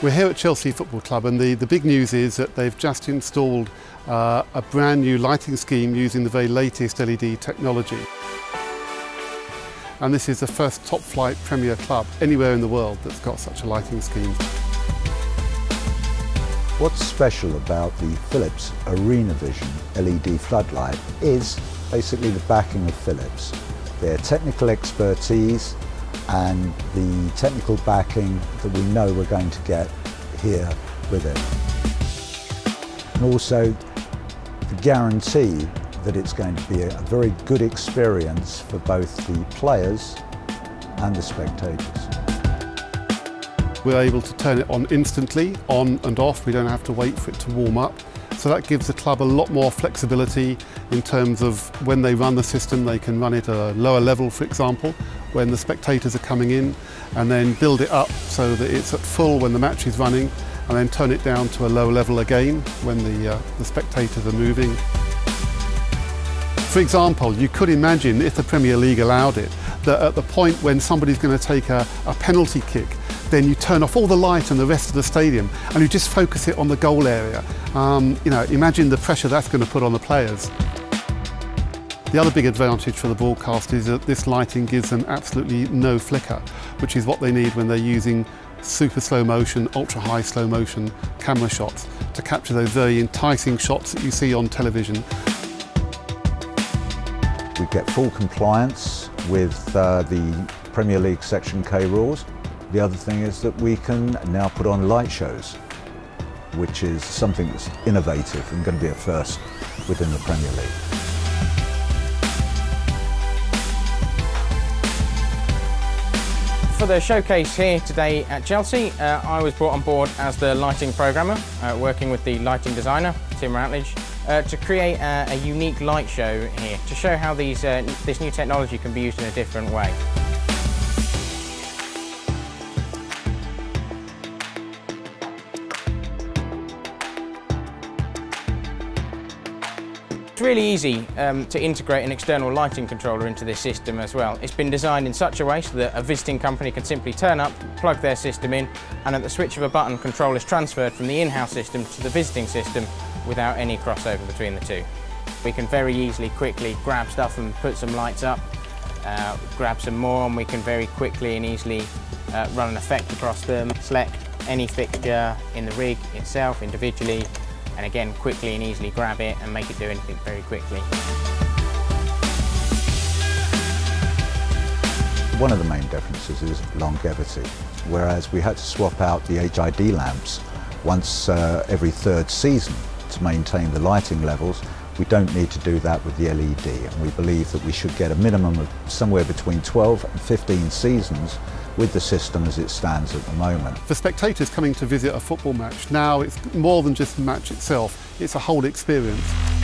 We're here at Chelsea Football Club and the, the big news is that they've just installed uh, a brand new lighting scheme using the very latest LED technology. And this is the first top flight Premier club anywhere in the world that's got such a lighting scheme. What's special about the Philips ArenaVision LED floodlight is basically the backing of Philips. Their technical expertise and the technical backing that we know we're going to get here with it. And also the guarantee that it's going to be a very good experience for both the players and the spectators. We're able to turn it on instantly, on and off. We don't have to wait for it to warm up. So that gives the club a lot more flexibility in terms of when they run the system, they can run it at a lower level, for example, when the spectators are coming in, and then build it up so that it's at full when the match is running, and then turn it down to a low level again when the, uh, the spectators are moving. For example, you could imagine if the Premier League allowed it, that at the point when somebody's going to take a, a penalty kick, then you turn off all the light and the rest of the stadium and you just focus it on the goal area. Um, you know, imagine the pressure that's going to put on the players. The other big advantage for the broadcast is that this lighting gives them absolutely no flicker, which is what they need when they're using super slow motion, ultra high slow motion camera shots to capture those very enticing shots that you see on television. We get full compliance with uh, the Premier League Section K rules. The other thing is that we can now put on light shows, which is something that's innovative and going to be a first within the Premier League. For the showcase here today at Chelsea, uh, I was brought on board as the lighting programmer, uh, working with the lighting designer, Tim Routledge, uh, to create a, a, unique light show here, to show how these, uh, this new technology can be used in a different way. It's really easy um, to integrate an external lighting controller into this system as well. It's been designed in such a way so that a visiting company can simply turn up, plug their system in, and at the switch of a button, control is transferred from the in-house system to the visiting system without any crossover between the two. We can very easily, quickly grab stuff and put some lights up, uh, grab some more, and we can very quickly and easily uh, run an effect across them, select any fixture in the rig itself individually, and again quickly and easily grab it and make it do anything very quickly. One of the main differences is longevity, whereas we had to swap out the HID lamps once uh, every third season to maintain the lighting levels. We don't need to do that with the LED and we believe that we should get a minimum of somewhere between 12 and 15 seasons with the system as it stands at the moment. For spectators coming to visit a football match, now it's more than just the match itself, it's a whole experience.